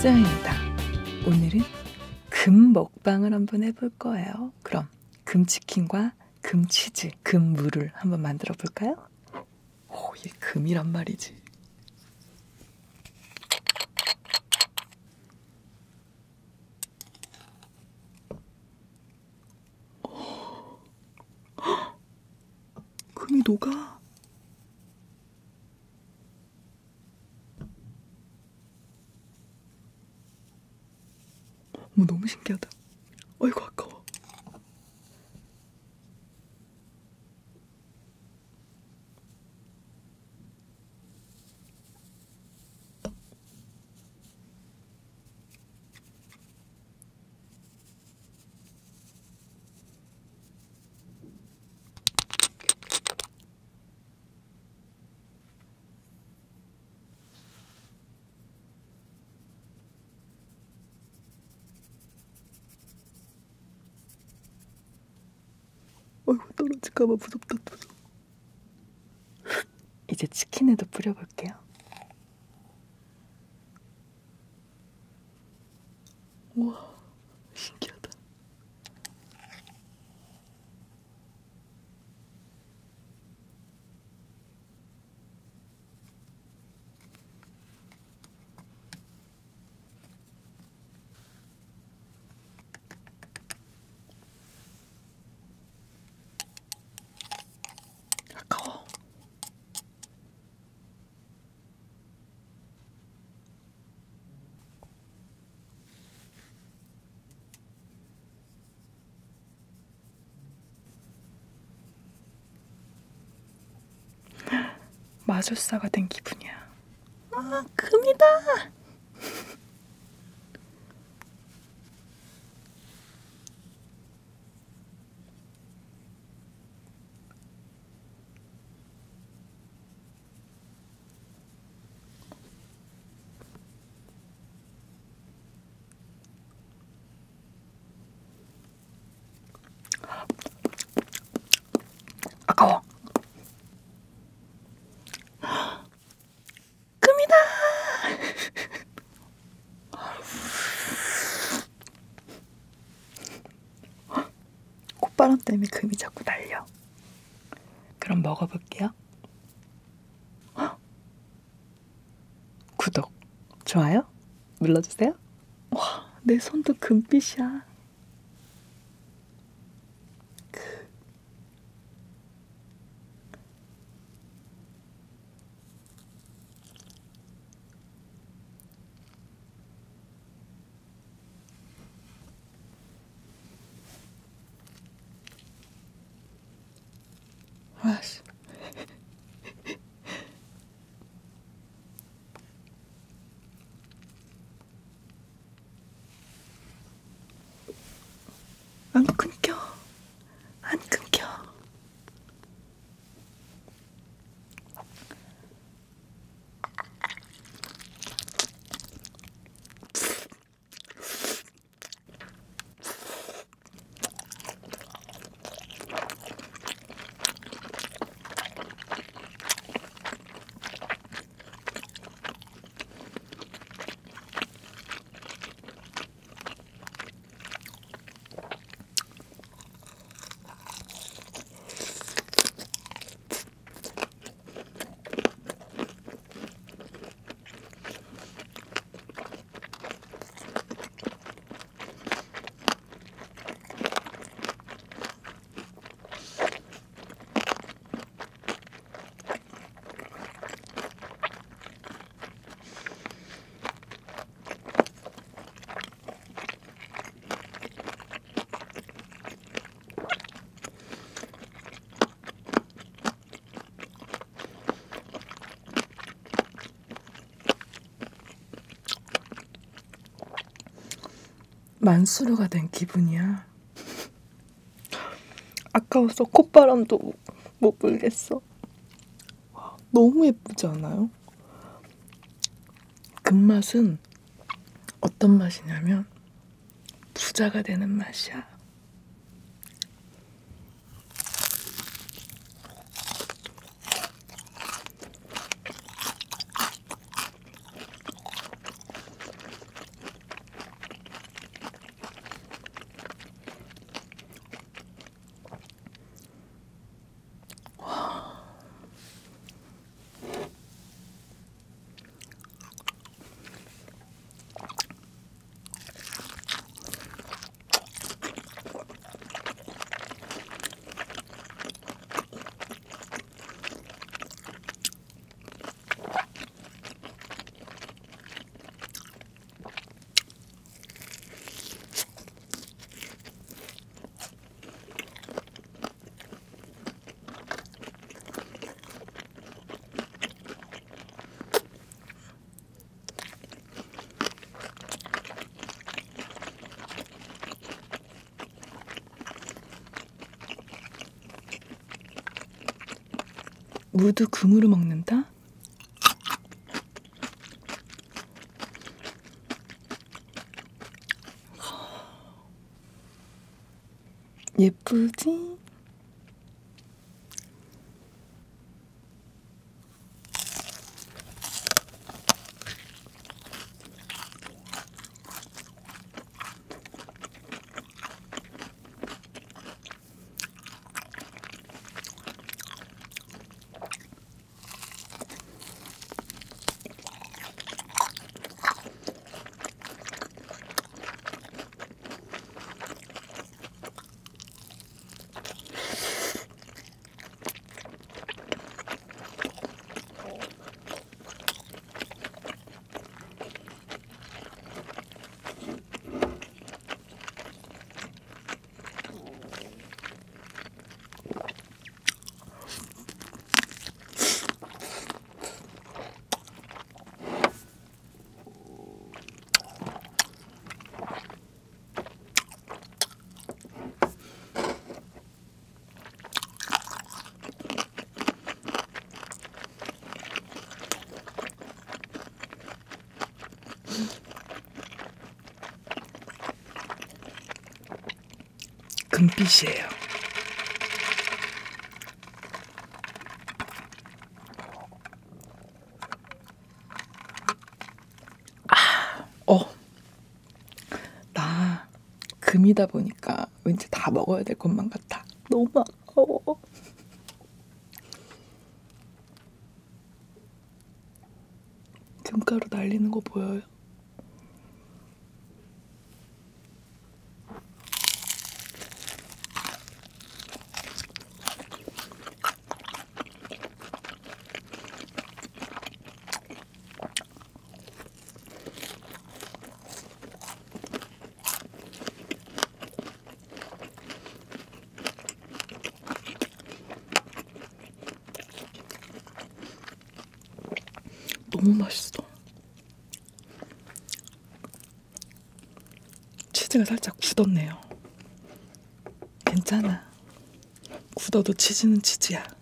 수영입니다. 오늘은 금 먹방을 한번 해볼 거예요. 그럼 금치킨과 금치즈, 금물을 한번 만들어 볼까요? 오, 이게 금이란 말이지. 금이 녹아. 어머, 너무 신기하다. 어이구, 아까워. 어이구, 떨어질까봐 무섭다, 무서워. 이제 치킨에도 뿌려볼게요. 마술사가 된 기분이야. 아, 금이다! 아까워. 금이다! 때문에 금이 자꾸 날려. 그럼 먹어볼게요. 헉! 구독, 좋아요 눌러주세요. 와, 내 손도 금빛이야. 와씨. 안 끊겨. 만수르가 된 기분이야. 아까워서 콧바람도 못 불겠어. 너무 예쁘지 않아요? 금맛은 어떤 맛이냐면 부자가 되는 맛이야. 무도 금으로 먹는다? 예쁘지? 금빛이에요. 아, 어. 나 금이다 보니까 왠지 다 먹어야 될 것만 같아. 너무 아까워. 금가루 날리는 거 보여요? 너무 맛있어. 치즈가 살짝 굳었네요. 괜찮아. 굳어도 치즈는 치즈야.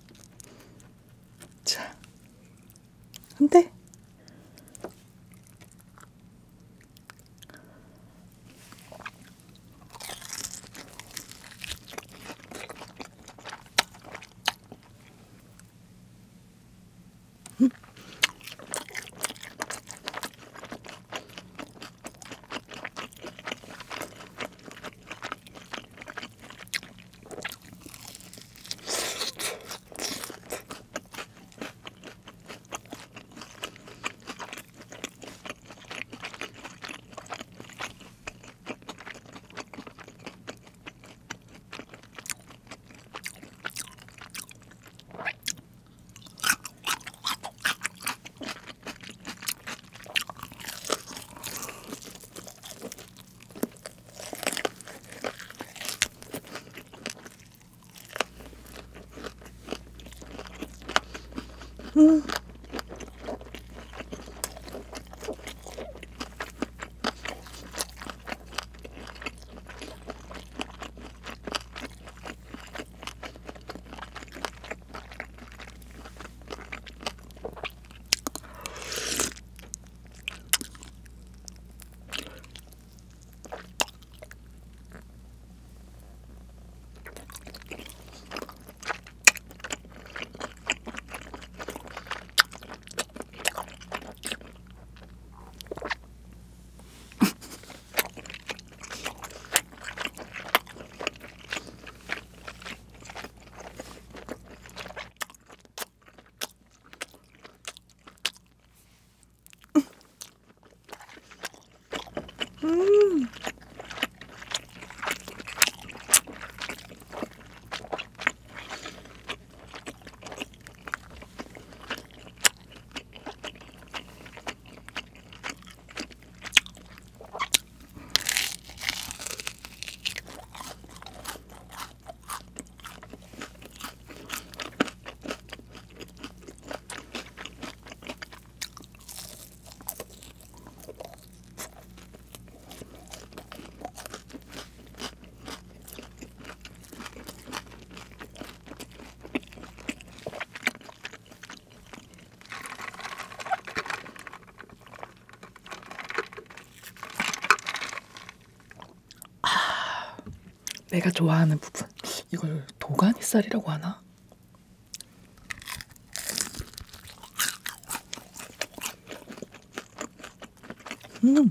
Hmm. 내가 좋아하는 부분. 이걸 도가니살이라고 하나? 음.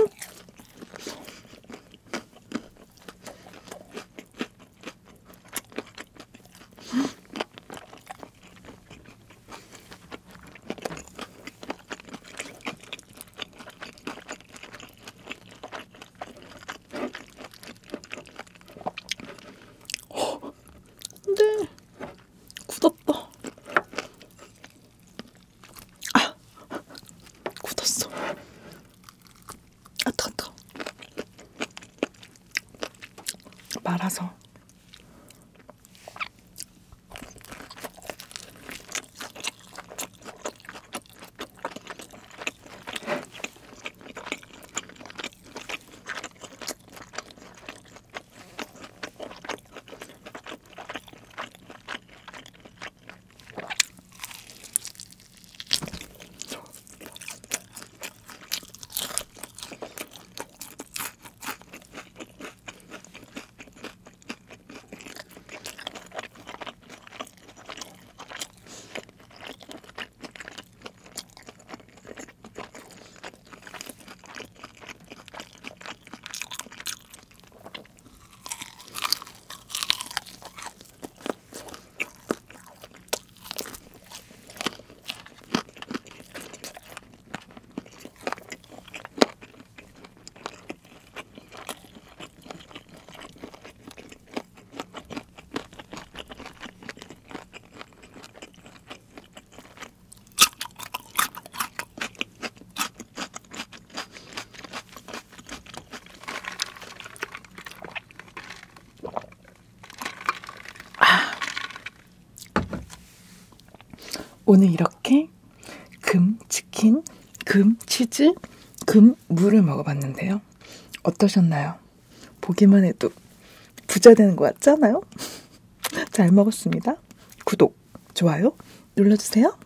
500. 오늘 이렇게 금 치킨, 금 치즈, 금 물을 먹어봤는데요. 어떠셨나요? 보기만 해도 부자 되는 것 같잖아요? 잘 먹었습니다. 구독, 좋아요 눌러주세요.